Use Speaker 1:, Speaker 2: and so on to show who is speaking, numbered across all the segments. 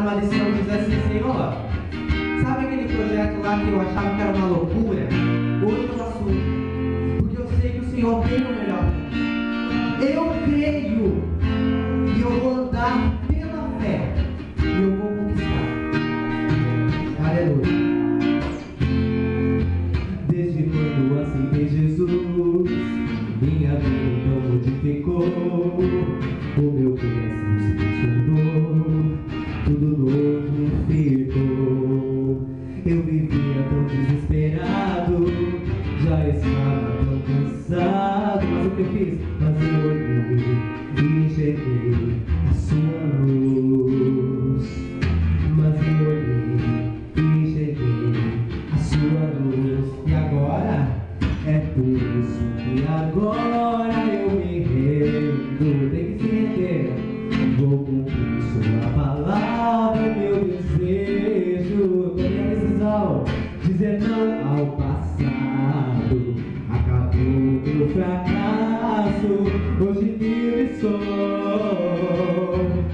Speaker 1: uma decisão de dizer assim, Senhor, sabe aquele projeto lá que eu achava que era uma loucura? Hoje eu assumo. Porque eu sei que o Senhor tem o tudo novo ficou. Eu vivia tão desesperado, já estava tão cansado. Mas o que eu fiz? Hoje livre sou.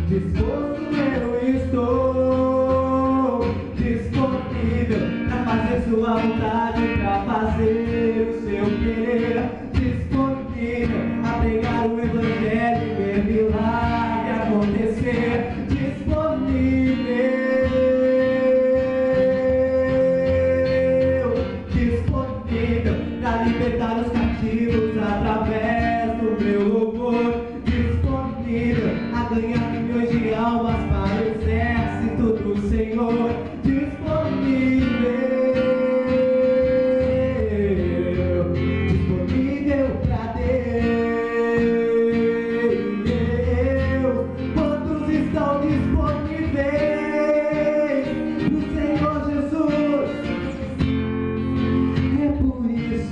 Speaker 1: Disposto eu estou. Disponível pra fazer sua vontade, pra fazer o seu querer. Disponível a pregar o evangelho e ver milagre acontecer. Disponível, disponível pra libertar os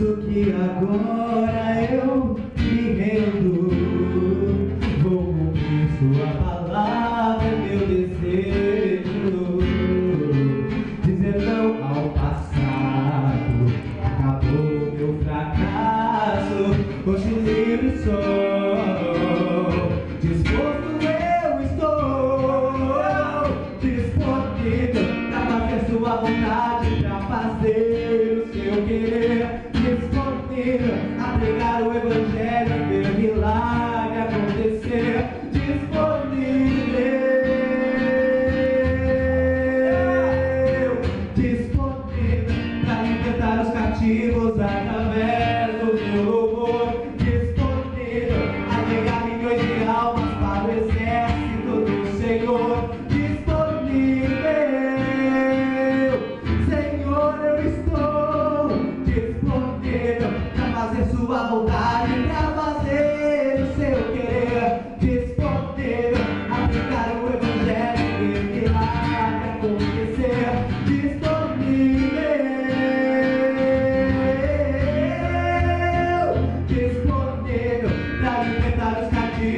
Speaker 1: isso que agora eu me rendo. Vou cumprir sua palavra, meu desejo. Dizer não ao passado. Acabou meu fracasso. Hoje Disponível a pregar o evangelho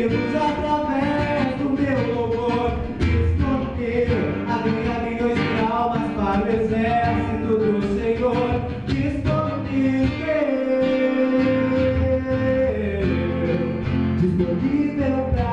Speaker 1: cativos através do meu louvor. Disponível a ganhar milhões de almas para o exército do Senhor. Disponível, disponível pra